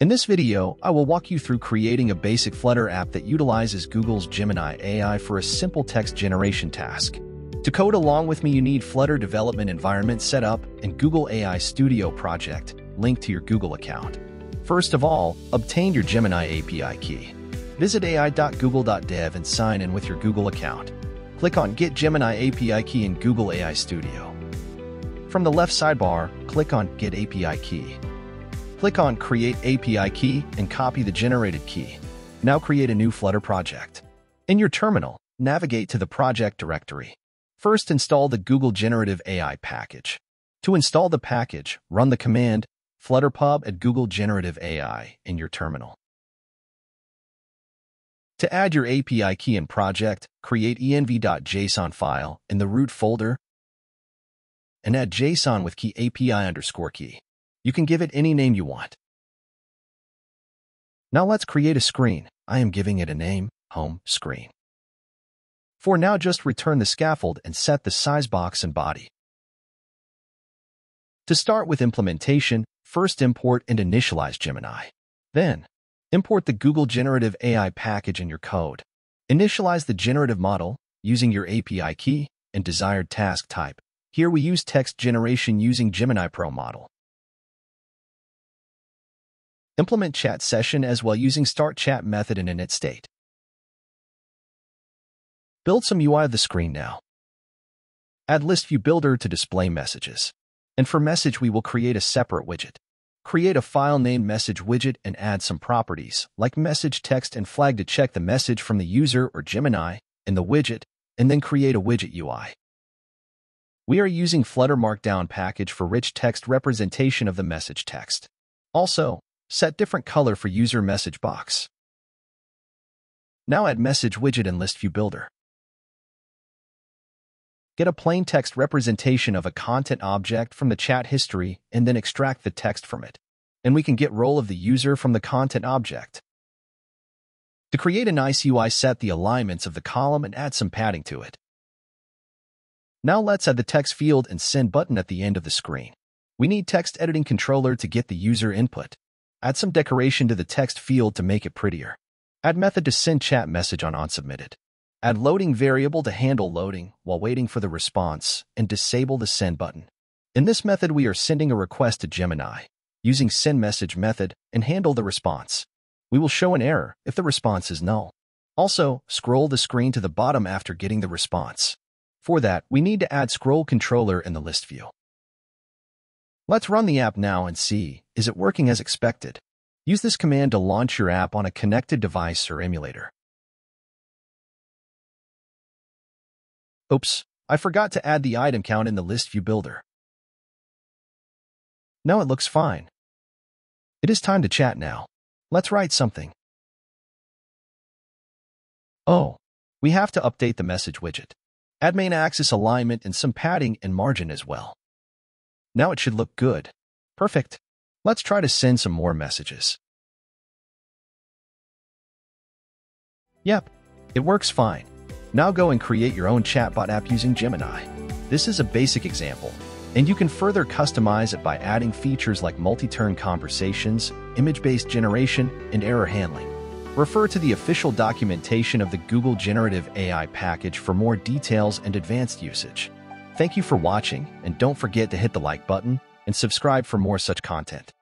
In this video, I will walk you through creating a basic Flutter app that utilizes Google's Gemini AI for a simple text generation task. To code along with me, you need Flutter development environment set up and Google AI Studio project linked to your Google account. First of all, obtain your Gemini API key. Visit ai.google.dev and sign in with your Google account. Click on Get Gemini API Key in Google AI Studio. From the left sidebar, click on Get API Key. Click on Create API Key and copy the generated key. Now create a new Flutter project. In your terminal, navigate to the project directory. First, install the Google Generative AI package. To install the package, run the command flutter pub add Google Generative AI in your terminal. To add your API key in project, create env.json file in the root folder and add JSON with key API underscore key. You can give it any name you want. Now let's create a screen. I am giving it a name, home screen. For now, just return the scaffold and set the SizedBox and body. To start with implementation, first import and initialize Gemini. Then, Import the Google Generative AI package in your code. Initialize the generative model using your API key and desired task type. Here we use text generation using Gemini Pro model. Implement chat session as well using start chat method in init state. Build some UI of the screen now. Add list view builder to display messages. And for message, we will create a separate widget. Create a file named message widget and add some properties, like message text and flag to check the message from the user or Gemini in the widget, and then create a widget UI. We are using Flutter Markdown package for rich text representation of the message text. Also, set different color for user message box. Now add message widget in list view builder. Get a plain text representation of a content object from the chat history and then extract the text from it. And we can get role of the user from the content object. To create a nice UI, set the alignments of the column and add some padding to it. Now let's add the text field and send button at the end of the screen. We need text editing controller to get the user input. Add some decoration to the text field to make it prettier. Add method to send chat message on onSubmitted. Add loading variable to handle loading while waiting for the response, and disable the send button. In this method, we are sending a request to Gemini, using send message method, and handle the response. We will show an error if the response is null. Also, scroll the screen to the bottom after getting the response. For that, we need to add scroll controller in the list view. Let's run the app now and see, is it working as expected? Use this command to launch your app on a connected device or emulator. Oops, I forgot to add the item count in the list view builder. Now it looks fine. It is time to chat now. Let's write something. Oh, we have to update the message widget. Add main axis alignment and some padding and margin as well. Now it should look good. Perfect. Let's try to send some more messages. Yep, it works fine. Now go and create your own chatbot app using Gemini. This is a basic example, and you can further customize it by adding features like multi-turn conversations, image-based generation, and error handling. Refer to the official documentation of the Google Generative AI package for more details and advanced usage. Thank you for watching, and don't forget to hit the like button and subscribe for more such content.